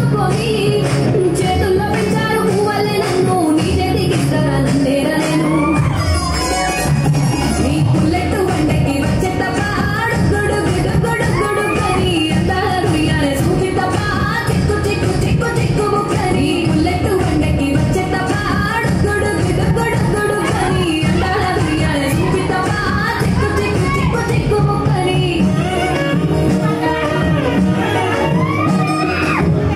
suporir